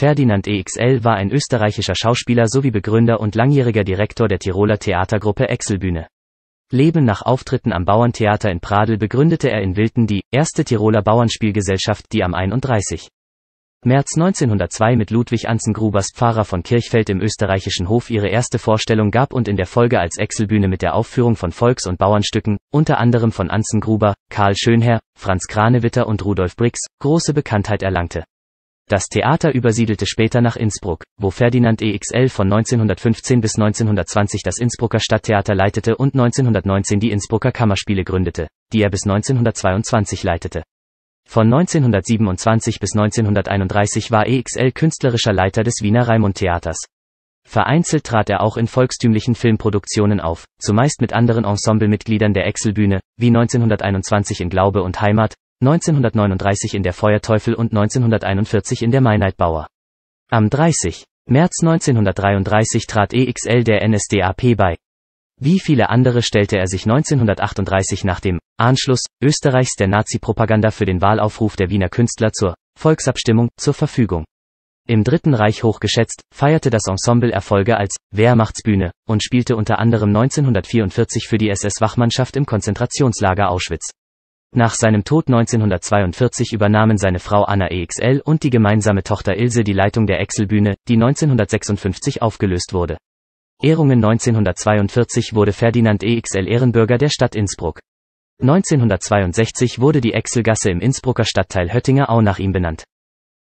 Ferdinand EXL war ein österreichischer Schauspieler sowie Begründer und langjähriger Direktor der Tiroler Theatergruppe Exelbühne. Leben nach Auftritten am Bauerntheater in Pradel begründete er in Wilten die erste Tiroler Bauernspielgesellschaft, die am 31. März 1902 mit Ludwig Anzengrubers Pfarrer von Kirchfeld im österreichischen Hof ihre erste Vorstellung gab und in der Folge als Exelbühne mit der Aufführung von Volks- und Bauernstücken, unter anderem von Anzengruber, Karl Schönherr, Franz Kranewitter und Rudolf Brix, große Bekanntheit erlangte. Das Theater übersiedelte später nach Innsbruck, wo Ferdinand EXL von 1915 bis 1920 das Innsbrucker Stadttheater leitete und 1919 die Innsbrucker Kammerspiele gründete, die er bis 1922 leitete. Von 1927 bis 1931 war EXL künstlerischer Leiter des Wiener Raimund Theaters. Vereinzelt trat er auch in volkstümlichen Filmproduktionen auf, zumeist mit anderen Ensemblemitgliedern der Exelbühne, wie 1921 in Glaube und Heimat, 1939 in der Feuerteufel und 1941 in der Meineidbauer. Am 30. März 1933 trat EXL der NSDAP bei, wie viele andere stellte er sich 1938 nach dem Anschluss Österreichs der Nazi-Propaganda für den Wahlaufruf der Wiener Künstler zur Volksabstimmung zur Verfügung. Im Dritten Reich hochgeschätzt, feierte das Ensemble Erfolge als Wehrmachtsbühne und spielte unter anderem 1944 für die SS-Wachmannschaft im Konzentrationslager Auschwitz. Nach seinem Tod 1942 übernahmen seine Frau Anna EXL und die gemeinsame Tochter Ilse die Leitung der Exelbühne, die 1956 aufgelöst wurde. Ehrungen 1942 wurde Ferdinand EXL Ehrenbürger der Stadt Innsbruck. 1962 wurde die Exelgasse im Innsbrucker Stadtteil Höttinger Au nach ihm benannt.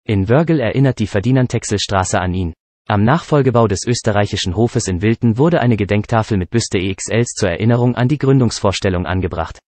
In Wörgl erinnert die Ferdinand-Texel-Straße an ihn. Am Nachfolgebau des österreichischen Hofes in Wilten wurde eine Gedenktafel mit Büste EXLs zur Erinnerung an die Gründungsvorstellung angebracht.